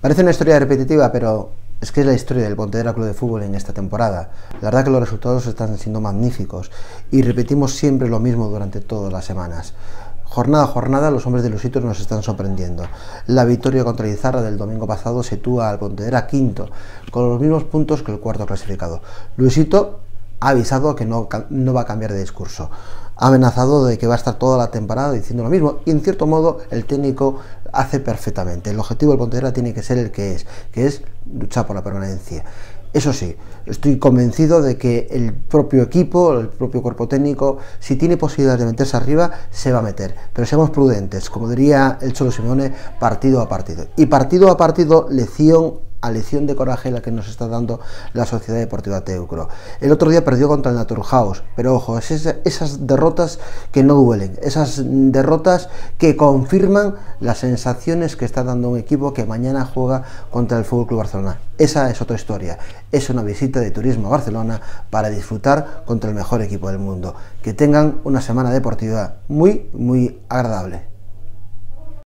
Parece una historia repetitiva, pero es que es la historia del Pontevedra Club de Fútbol en esta temporada. La verdad que los resultados están siendo magníficos y repetimos siempre lo mismo durante todas las semanas. Jornada a jornada los hombres de Luisito nos están sorprendiendo. La victoria contra Izarra del domingo pasado sitúa al Pontevedra quinto, con los mismos puntos que el cuarto clasificado. Luisito ha avisado que no, no va a cambiar de discurso. Ha amenazado de que va a estar toda la temporada diciendo lo mismo y en cierto modo el técnico hace perfectamente. El objetivo del Pontevedra tiene que ser el que es, que es luchar por la permanencia. Eso sí, estoy convencido de que el propio equipo, el propio cuerpo técnico, si tiene posibilidades de meterse arriba, se va a meter. Pero seamos prudentes, como diría el Cholo Simeone, partido a partido. Y partido a partido, lección a lección de coraje la que nos está dando la Sociedad Deportiva Teucro. El otro día perdió contra el Naturhaus, pero ojo, es esas derrotas que no duelen, esas derrotas que confirman las sensaciones que está dando un equipo que mañana juega contra el Fútbol Club Barcelona. Esa es otra historia. Es una visita de turismo a Barcelona para disfrutar contra el mejor equipo del mundo. Que tengan una semana deportiva muy, muy agradable.